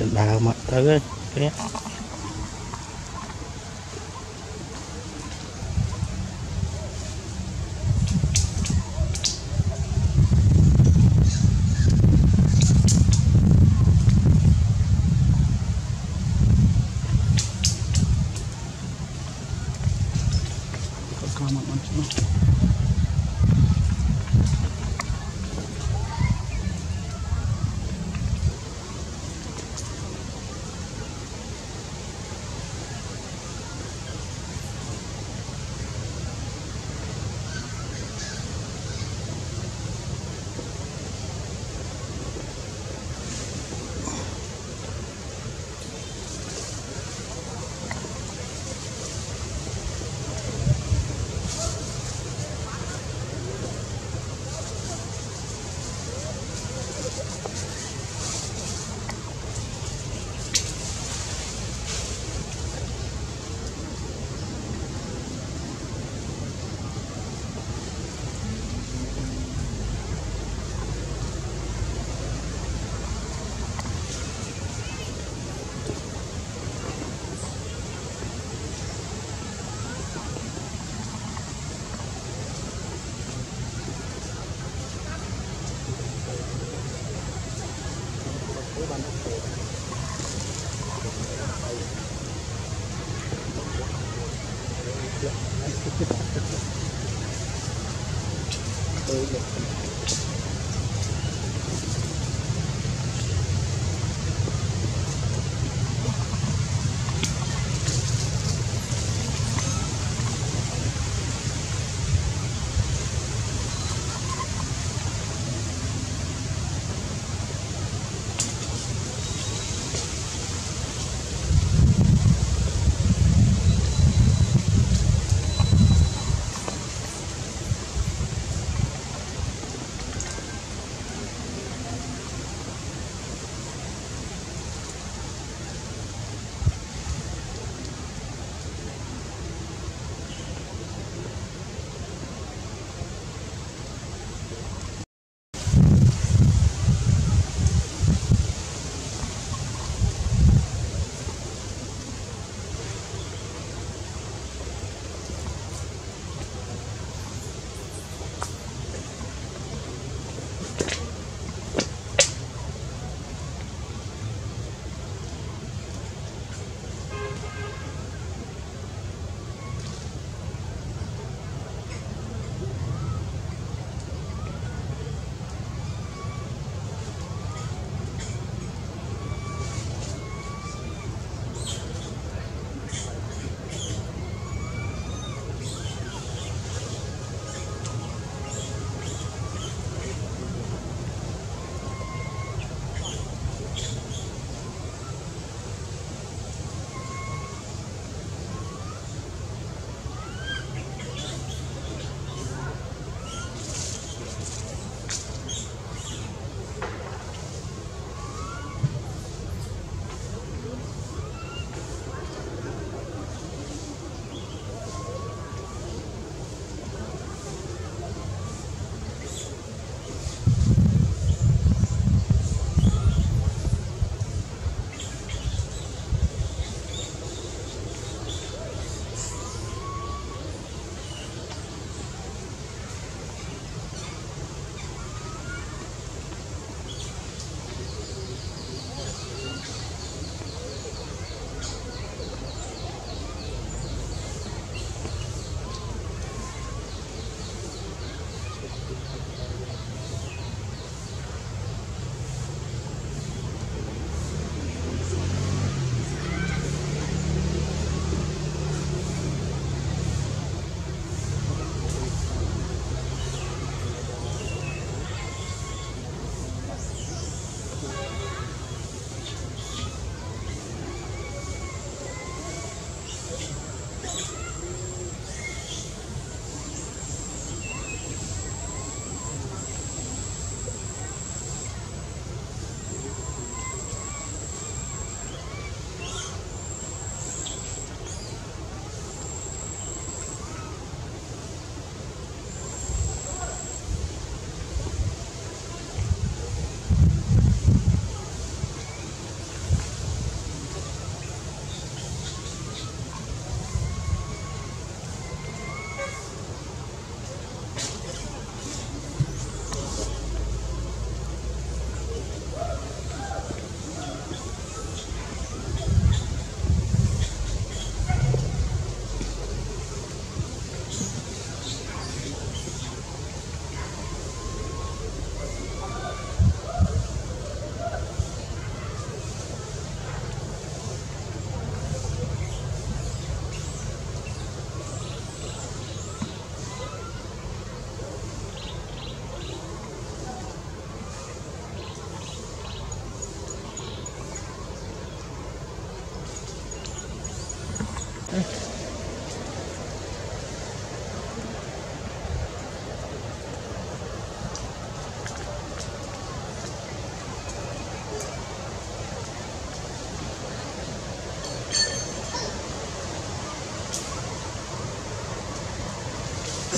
biển đào mà tới cái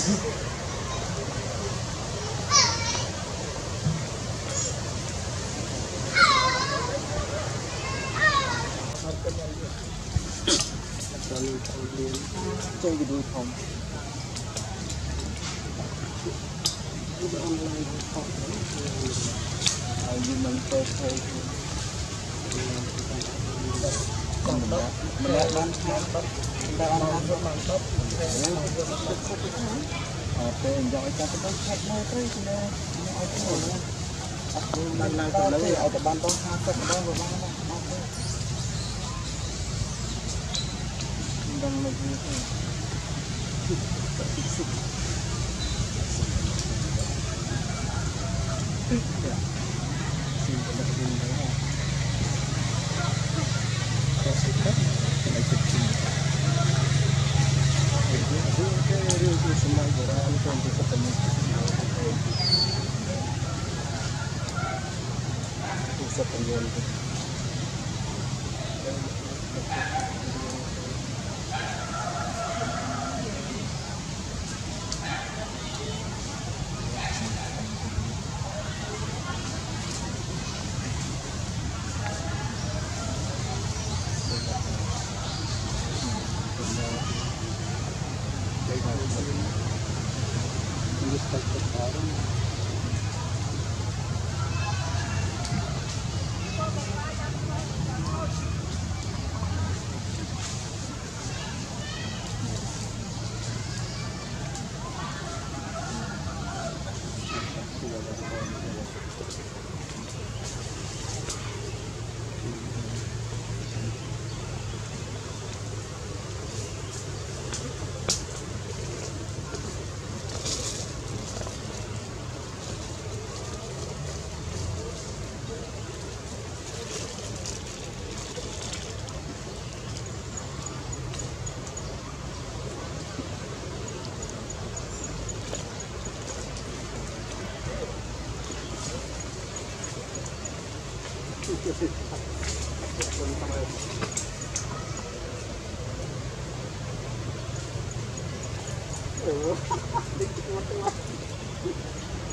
chơi cái đuôi phòng cái online phòng đấy nhưng mình chơi thôi ម្នាក់បានឆ្នាំ10តែអនាគតបាន10អត់ទេយកឲ្យចាប់ទៅឆាប់មកទៅគឺឲ្យខ្លួនអត់ដូចនៅនៅទៅលើឲ្យតែបានដល់50ដងក៏បានដែរអត់ទេដល់មកវិញទៅអឺយ៉ាស៊ីទៅដល់វិញដែរ Thank you. できてしまってます。